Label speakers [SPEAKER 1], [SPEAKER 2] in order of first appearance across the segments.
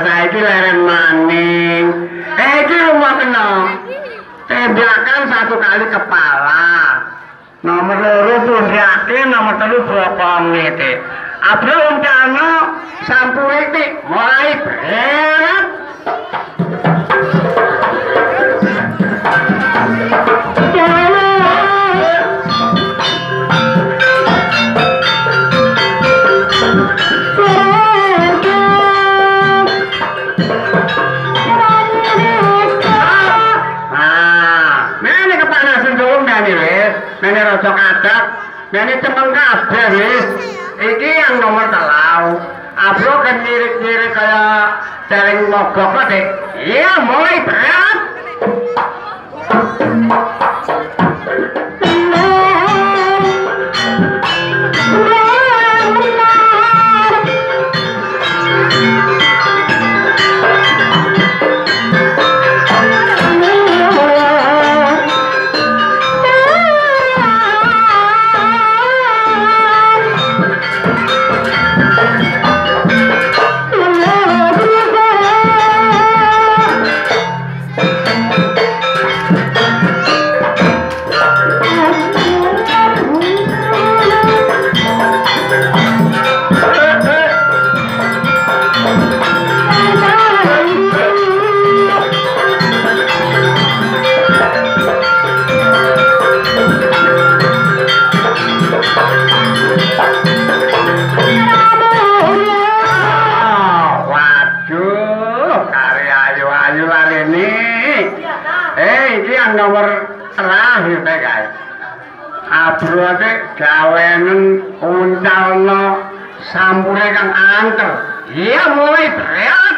[SPEAKER 1] saiki leren maning. Eh iki rumah kena. Tembakan satu kali kepala. Nomor loro punjake, nomor telu bokongnya te. Abro uncana sampure te mulai berat. Nene rada kadak. Nene cemeng kabeh wis. Iki yang nomor telau. Abro kan nyirik-nyirik kaya jaring mogok kok, Dik. Iya, mulai berat. Nomor terakhir deh guys. Abro gawenen uncalno sampure kang anter. Iya mulai berat.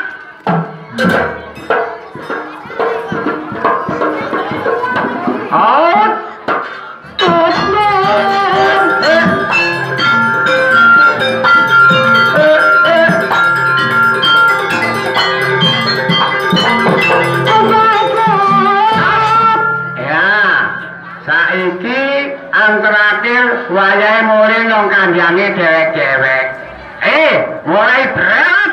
[SPEAKER 1] Saiki anterakhir wayahe mulai nang kandhange dewek-dewek. Eh, mulai berat.